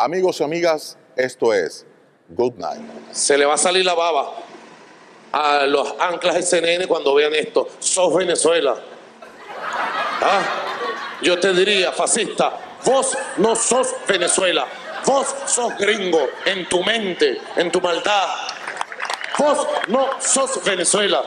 Amigos y amigas, esto es Good Night. Se le va a salir la baba a los anclas del CNN cuando vean esto. Sos Venezuela. Ah, yo te diría, fascista, vos no sos Venezuela. Vos sos gringo en tu mente, en tu maldad. Vos no sos Venezuela.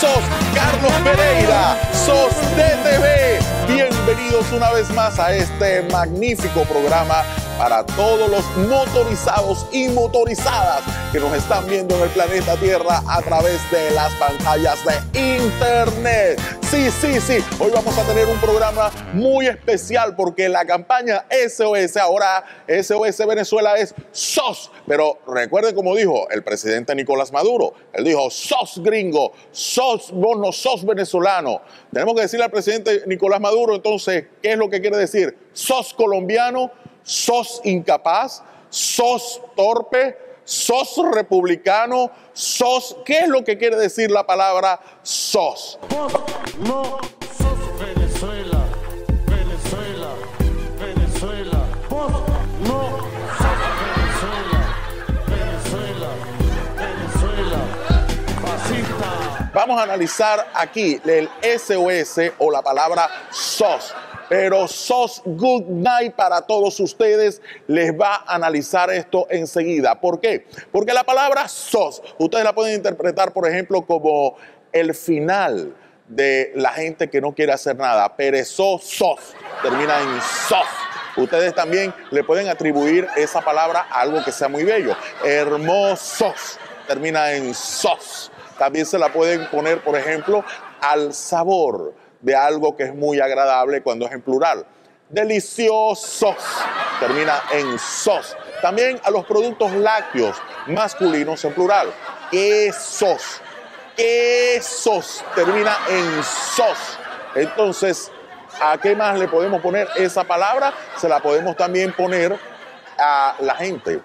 Sos Carlos Pereira. Sos DTV. Bienvenidos una vez más a este magnífico programa para todos los motorizados y motorizadas que nos están viendo en el planeta Tierra a través de las pantallas de Internet. Sí, sí, sí. Hoy vamos a tener un programa muy especial porque la campaña SOS, ahora SOS Venezuela es SOS. Pero recuerden como dijo el presidente Nicolás Maduro. Él dijo, SOS gringo, SOS, vos no sos venezolano. Tenemos que decirle al presidente Nicolás Maduro entonces, ¿qué es lo que quiere decir? SOS colombiano, SOS incapaz, SOS torpe, sos republicano, sos, ¿qué es lo que quiere decir la palabra sos? Vos no sos Venezuela. Venezuela. Venezuela. Vos no sos Venezuela. Venezuela. Venezuela. Fascista. Vamos a analizar aquí el SOS o la palabra SOS. Pero SOS Good Night para todos ustedes les va a analizar esto enseguida. ¿Por qué? Porque la palabra SOS, ustedes la pueden interpretar, por ejemplo, como el final de la gente que no quiere hacer nada. Perezosos termina en SOS. Ustedes también le pueden atribuir esa palabra a algo que sea muy bello. Hermosos termina en sos. También se la pueden poner, por ejemplo, al sabor de algo que es muy agradable cuando es en plural. Deliciosos termina en sos. También a los productos lácteos masculinos en plural. Quesos. Quesos termina en sos. Entonces, ¿a qué más le podemos poner esa palabra? Se la podemos también poner a la gente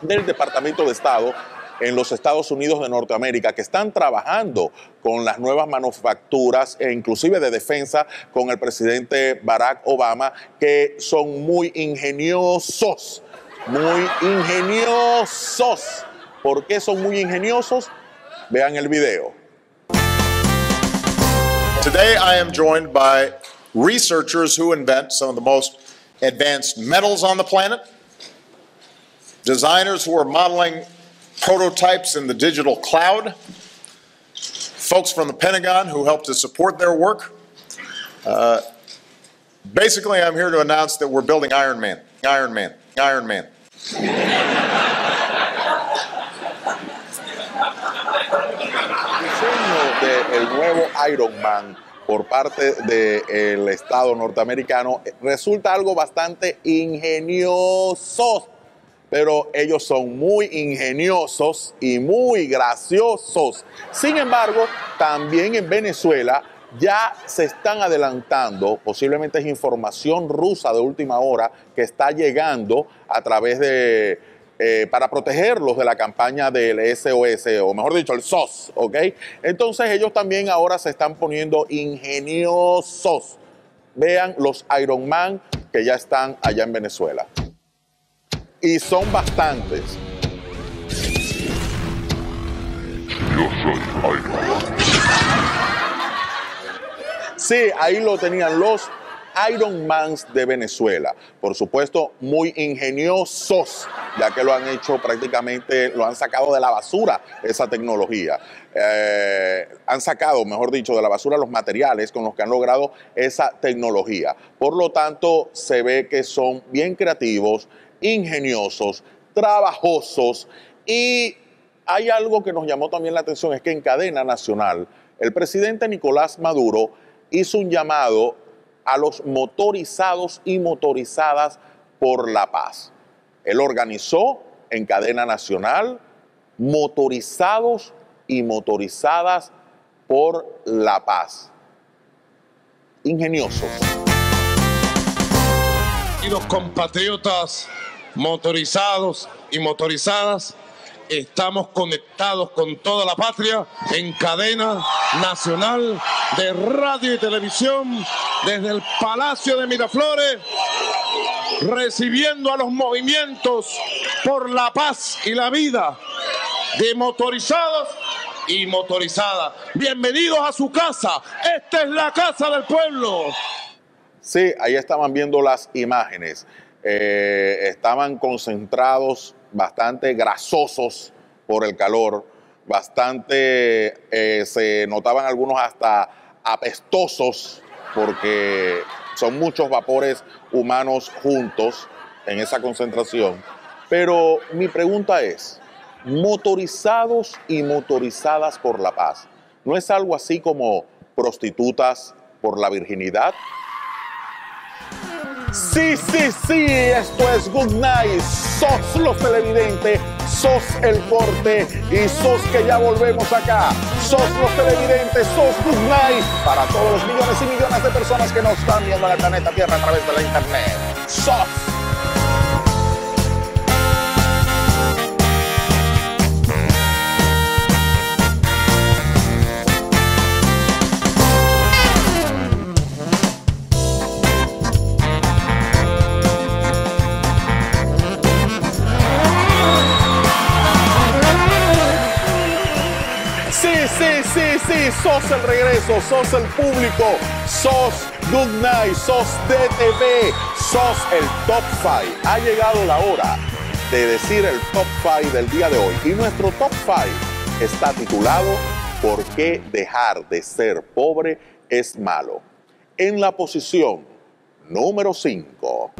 del Departamento de Estado en los Estados Unidos de Norteamérica que están trabajando con las nuevas manufacturas e inclusive de defensa con el presidente Barack Obama que son muy ingeniosos, muy ingeniosos. ¿Por qué son muy ingeniosos? Vean el video. Today, I am joined by researchers who invent some of the most advanced metals on the planet, designers who are modeling prototypes in the digital cloud, folks from the Pentagon who help to support their work. Uh, basically, I'm here to announce that we're building Iron Man, Iron Man, Iron Man. del nuevo Iron Man por parte del Estado norteamericano resulta algo bastante ingenioso. Pero ellos son muy ingeniosos y muy graciosos. Sin embargo, también en Venezuela ya se están adelantando, posiblemente es información rusa de última hora que está llegando a través de, eh, para protegerlos de la campaña del SOS, o mejor dicho, el SOS, ¿ok? Entonces ellos también ahora se están poniendo ingeniosos. Vean los Iron Man que ya están allá en Venezuela. Y son bastantes. Sí, ahí lo tenían los Iron Mans de Venezuela. Por supuesto, muy ingeniosos, ya que lo han hecho prácticamente, lo han sacado de la basura esa tecnología. Eh, han sacado, mejor dicho, de la basura los materiales con los que han logrado esa tecnología. Por lo tanto, se ve que son bien creativos, ingeniosos, trabajosos y hay algo que nos llamó también la atención, es que en cadena nacional el presidente Nicolás Maduro hizo un llamado a los motorizados y motorizadas por la paz. Él organizó en cadena nacional motorizados y motorizadas por la paz. ingeniosos. Y los compatriotas motorizados y motorizadas, estamos conectados con toda la patria en cadena nacional de radio y televisión desde el Palacio de Miraflores, recibiendo a los movimientos por la paz y la vida de motorizados y motorizadas. Bienvenidos a su casa. Esta es la casa del pueblo. Sí, ahí estaban viendo las imágenes. Eh, estaban concentrados, bastante grasosos por el calor, bastante, eh, se notaban algunos hasta apestosos porque son muchos vapores humanos juntos en esa concentración. Pero mi pregunta es, motorizados y motorizadas por la paz, ¿no es algo así como prostitutas por la virginidad? Sí, sí, sí, esto es Good Night. Sos los televidentes, sos el corte y sos que ya volvemos acá. Sos los televidentes, sos Good Night para todos los millones y millones de personas que nos están viendo en el planeta Tierra a través de la internet. Sos. Sos el regreso, sos el público, sos Good Night, sos DTV, sos el Top 5. Ha llegado la hora de decir el Top 5 del día de hoy. Y nuestro Top 5 está titulado ¿Por qué dejar de ser pobre es malo? En la posición número 5.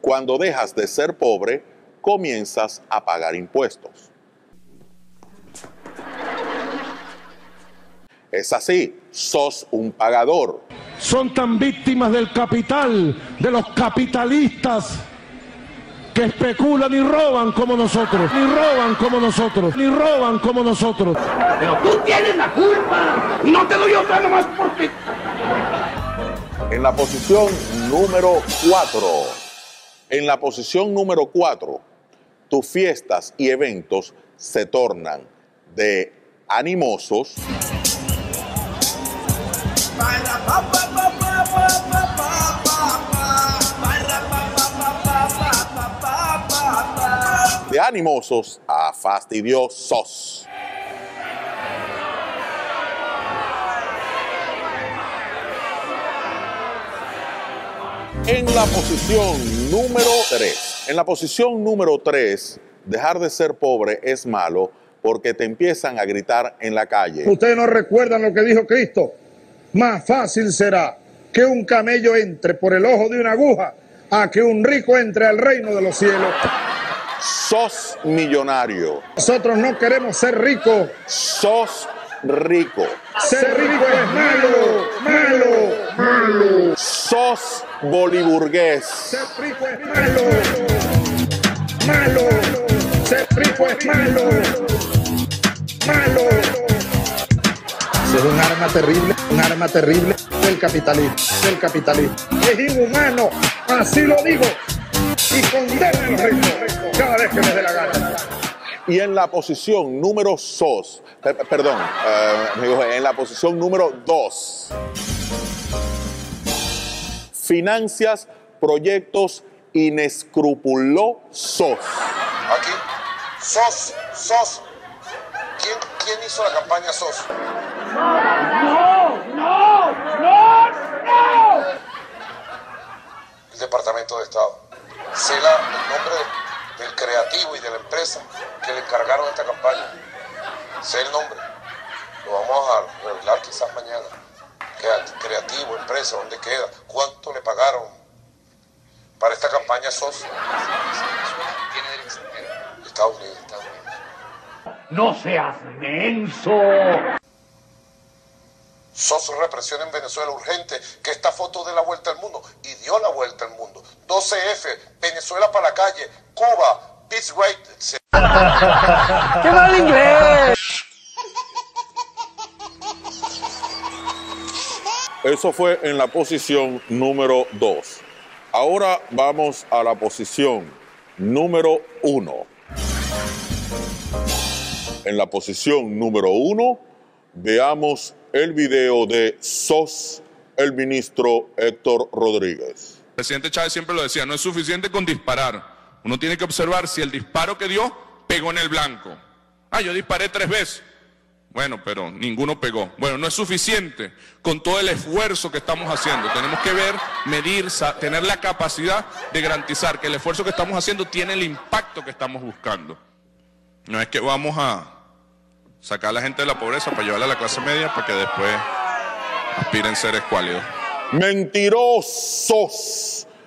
Cuando dejas de ser pobre, comienzas a pagar impuestos. Es así, sos un pagador. Son tan víctimas del capital, de los capitalistas que especulan y roban como nosotros, ni roban como nosotros, ni roban como nosotros. Pero tú tienes la culpa. No te doy otra nomás porque. En la posición número 4. En la posición número 4, tus fiestas y eventos se tornan de animosos, de animosos a fastidiosos. En la posición número 3. En la posición número 3, dejar de ser pobre es malo porque te empiezan a gritar en la calle. Ustedes no recuerdan lo que dijo Cristo. Más fácil será que un camello entre por el ojo de una aguja a que un rico entre al reino de los cielos. Sos millonario. Nosotros no queremos ser ricos. Sos rico. Ser rico es malo, malo, malo. Sos boliburgués. Es malo, malo. Rico es malo, malo. Es un arma terrible, un arma terrible del capitalismo, del capitalismo. Es inhumano, así lo digo. Y condeno a los ricos cada vez que les dé la gana. Y en la posición número sos, pe- perdón, eh, amigo, en la posición número 2, financias proyectos inescrupulosos. Aquí, SOS, SOS. ¿Quién, hizo la campaña SOS? El Departamento de Estado. Sé la- el nombre de- del creativo y de la empresa que le encargaron esta campaña. Sé el nombre. Lo vamos a revelar quizás mañana. Crea- Creativo, empresa, ¿dónde queda? ¿Cuánto le pagaron para esta campaña SOS? Estados Unidos. Estados Unidos. No seas menso. SOS represión en Venezuela urgente, que esta foto de la vuelta al mundo y dio la vuelta al mundo. 12F, Venezuela para la calle, Cuba, Peace Rate, ¡Qué mal inglés! Eso fue en la posición número 2. Ahora vamos a la posición número 1. En la posición número 1 veamos el video de SOS, el ministro Héctor Rodríguez. El presidente Chávez siempre lo decía, no es suficiente con disparar. Uno tiene que observar si el disparo que dio pegó en el blanco. Ah, yo disparé tres veces. Bueno, pero ninguno pegó. Bueno, no es suficiente con todo el esfuerzo que estamos haciendo. Tenemos que ver, medir, tener la capacidad de garantizar que el esfuerzo que estamos haciendo tiene el impacto que estamos buscando. No es que vamos a sacar a la gente de la pobreza para llevarla a la clase media para que después aspiren a ser escuálidos. Mentirosos,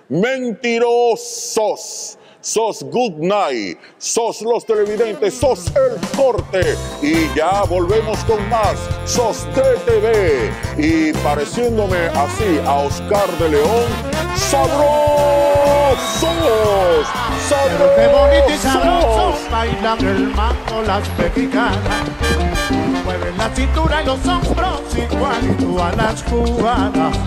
mentirosos sos Good Night, sos los televidentes, sos el corte. Y ya volvemos con más, sos TTV. Y pareciéndome así a Oscar de León, sabrosos, sabrosos. Qué bonito y sabroso bailan el mango las mexicanas. Mueven la cintura y los hombros igualito a las cubanas.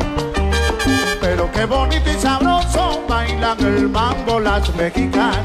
Pero qué bonito y sabroso bailan el mambo las mexicanas.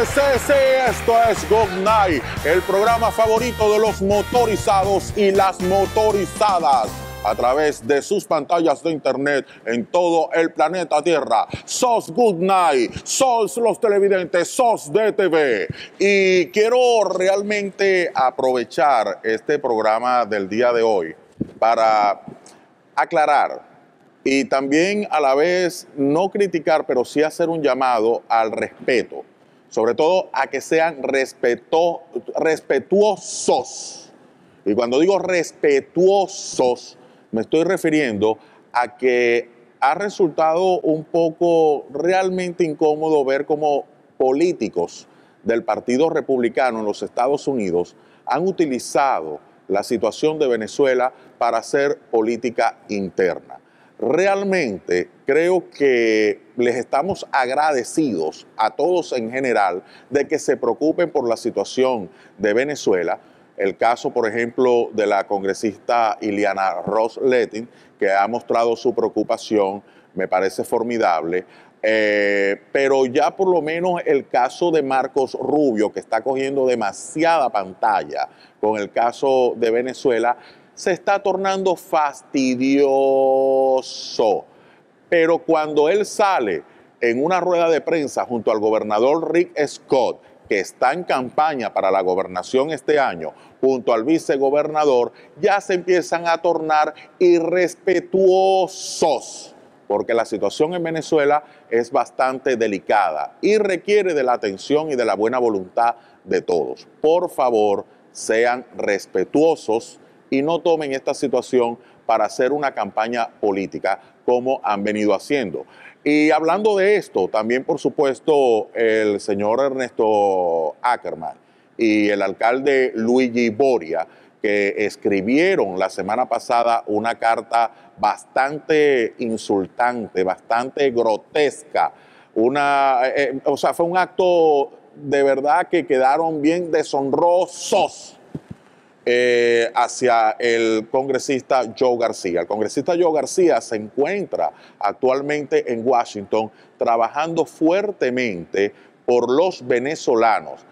Esto es Good Night, el programa favorito de los motorizados y las motorizadas a través de sus pantallas de internet en todo el planeta Tierra. SOS Good Night, SOS los televidentes, SOS DTV. Y quiero realmente aprovechar este programa del día de hoy para aclarar y también a la vez no criticar, pero sí hacer un llamado al respeto sobre todo a que sean respeto, respetuosos. Y cuando digo respetuosos, me estoy refiriendo a que ha resultado un poco realmente incómodo ver cómo políticos del Partido Republicano en los Estados Unidos han utilizado la situación de Venezuela para hacer política interna. Realmente creo que les estamos agradecidos a todos en general de que se preocupen por la situación de Venezuela. El caso, por ejemplo, de la congresista Iliana Ross Letting, que ha mostrado su preocupación, me parece formidable. Eh, pero ya por lo menos el caso de Marcos Rubio, que está cogiendo demasiada pantalla con el caso de Venezuela, se está tornando fastidioso. Pero cuando él sale en una rueda de prensa junto al gobernador Rick Scott, que está en campaña para la gobernación este año, junto al vicegobernador, ya se empiezan a tornar irrespetuosos, porque la situación en Venezuela es bastante delicada y requiere de la atención y de la buena voluntad de todos. Por favor, sean respetuosos y no tomen esta situación para hacer una campaña política como han venido haciendo. Y hablando de esto, también por supuesto el señor Ernesto Ackerman y el alcalde Luigi Boria, que escribieron la semana pasada una carta bastante insultante, bastante grotesca, una, eh, eh, o sea, fue un acto de verdad que quedaron bien deshonrosos eh, hacia el congresista Joe García. El congresista Joe García se encuentra actualmente en Washington trabajando fuertemente por los venezolanos.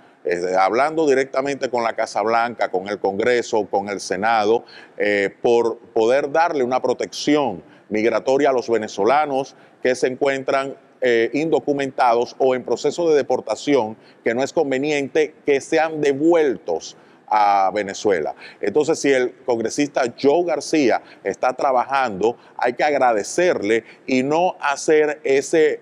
hablando directamente con la Casa Blanca, con el Congreso, con el Senado, eh, por poder darle una protección migratoria a los venezolanos que se encuentran eh, indocumentados o en proceso de deportación, que no es conveniente que sean devueltos a Venezuela. Entonces, si el congresista Joe García está trabajando, hay que agradecerle y no hacer ese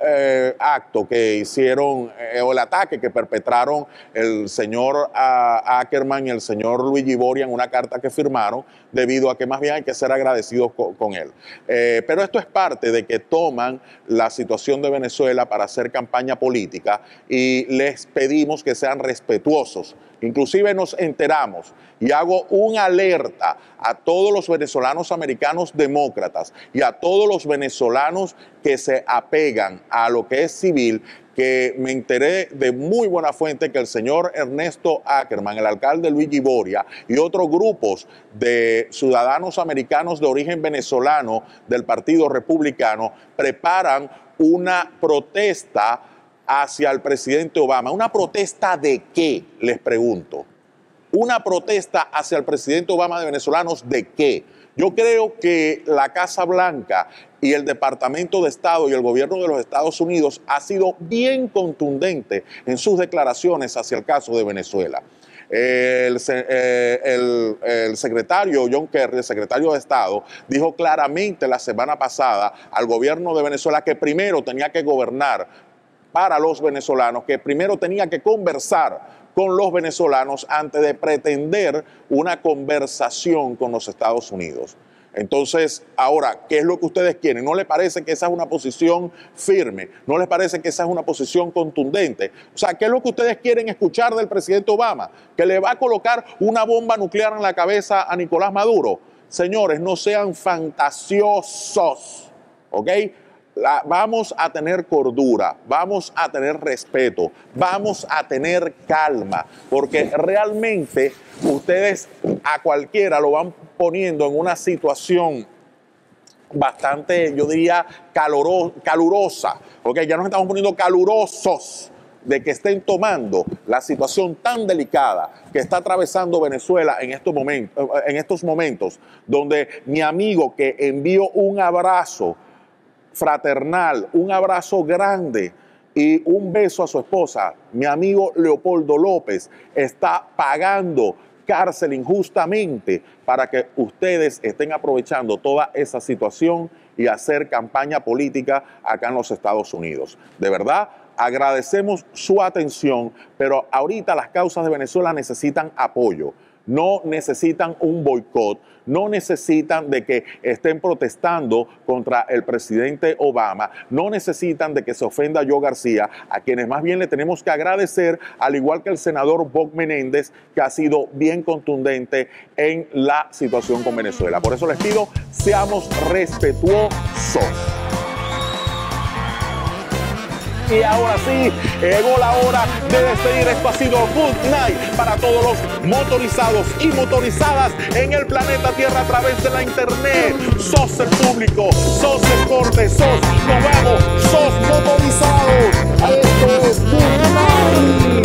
eh, acto que hicieron, eh, o el ataque que perpetraron el señor ah, Ackerman y el señor Luigi Boria en una carta que firmaron, debido a que más bien hay que ser agradecidos con, él. Eh, pero esto es parte de que toman la situación de Venezuela para hacer campaña política y les pedimos que sean respetuosos Inclusive nos enteramos y hago una alerta a todos los venezolanos americanos demócratas y a todos los venezolanos que se apegan a lo que es civil, que me enteré de muy buena fuente que el señor Ernesto Ackerman, el alcalde Luis Giboria y otros grupos de ciudadanos americanos de origen venezolano del Partido Republicano preparan una protesta hacia el presidente Obama. ¿Una protesta de qué? Les pregunto. Una protesta hacia el presidente Obama de venezolanos de qué? Yo creo que la Casa Blanca y el Departamento de Estado y el gobierno de los Estados Unidos ha sido bien contundente en sus declaraciones hacia el caso de Venezuela. El, eh, el, secretario John Kerry, el secretario de Estado, dijo claramente la semana pasada al gobierno de Venezuela que primero tenía que gobernar para los venezolanos, que primero tenía que conversar con los venezolanos antes de pretender una conversación con los Estados Unidos. Entonces, ahora, ¿qué es lo que ustedes quieren? ¿No les parece que esa es una posición firme? ¿No les parece que esa es una posición contundente? O sea, ¿qué es lo que ustedes quieren escuchar del presidente Obama? ¿Que le va a colocar una bomba nuclear en la cabeza a Nicolás Maduro? Señores, no sean fantasiosos, ¿ok? Vamos a tener cordura, vamos a tener respeto, vamos a tener calma, porque realmente ustedes a cualquiera lo van poniendo en una situación bastante, yo diría, calurosa, ok, ya nos estamos poniendo calurosos de que estén tomando la situación tan delicada que está atravesando Venezuela en estos momentos, en estos momentos donde mi amigo que envió un abrazo fraternal, un abrazo grande y un beso a su esposa. Mi amigo Leopoldo López está pagando cárcel injustamente para que ustedes estén aprovechando toda esa situación y hacer campaña política acá en los Estados Unidos. De verdad, agradecemos su atención, pero ahorita las causas de Venezuela necesitan apoyo no necesitan un boicot, no necesitan de que estén protestando contra el presidente Obama, no necesitan de que se ofenda a Joe García, a quienes más bien le tenemos que agradecer, al igual que el senador Bob Menéndez, que ha sido bien contundente en la situación con Venezuela. Por eso les pido, seamos respetuosos. Y ahora sí, Llegó la hora de despedir. Esto ha sido Good Night para todos los motorizados y motorizadas en el planeta Tierra a través de la internet. SOS el público, SOS deporte, SOS nos SOS motorizados. Esto es Good Night.